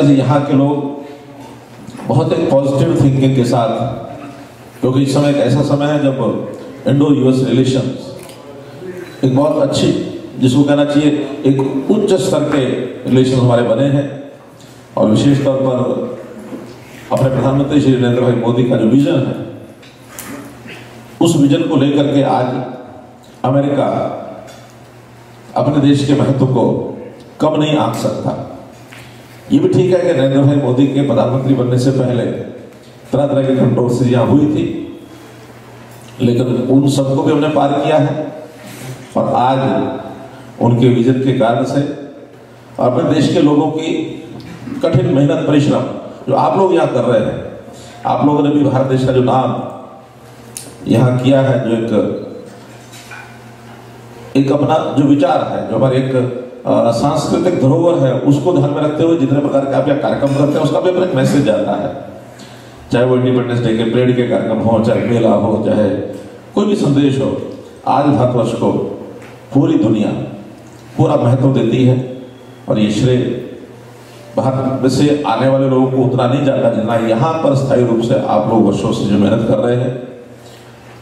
यहाँ के लोग बहुत एक पॉजिटिव थिंकिंग के साथ, क्योंकि इस समय एक ऐसा समय है जब इंडो यूएस रिलेशन एक बहुत अच्छी, जिसको कहना चाहिए, एक उच्च स्तर के रिलेशन हमारे बने हैं। और विशेष तौर पर अपने प्रधानमंत्री श्री नरेंद्र भाई मोदी का जो विजन है, उस विजन को लेकर के आज अमेरिका अपने देश के महत्व को कम नहीं आंक सकता। ये भी ठीक है कि नरेंद्र भाई मोदी के प्रधानमंत्री बनने से पहले तरह तरह की कंट्रोवर्सियाँ हुई थी, लेकिन उन सबको भी हमने पार किया है। और आज उनके विजन के कारण से और अपने देश के लोगों की कठिन मेहनत परिश्रम जो आप लोग यहाँ कर रहे हैं, आप लोगों ने भी भारत देश का जो नाम यहाँ किया है, जो एक एक अपना जो विचार है, जो हमारे एक सांस्कृतिक धरोहर है, उसको ध्यान में रखते हुए जितने प्रकार के आप यहाँ कार्यक्रम करते हैं, उसका भी अपना एक मैसेज जाता है। चाहे वो इंडिपेंडेंस डे के परेड के कार्यक्रम हो, चाहे मेला हो, चाहे कोई भी संदेश हो, आज भारतवर्ष को पूरी दुनिया पूरा महत्व देती है और ये श्रेय भारत में से आने वाले लोगों को उतना नहीं जाता जितना यहाँ पर स्थायी रूप से आप लोग वर्षों से जो मेहनत कर रहे हैं।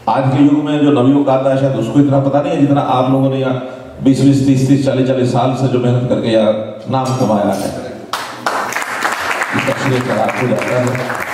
आज के युग में जो नवयुग आता है, शायद उसको इतना पता नहीं है जितना आप लोगों ने यहाँ बीस बीस, तीस तीस, चालीस चालीस साल से जो मेहनत करके यार नाम कमाया है। इसका श्रेय आपको जाता है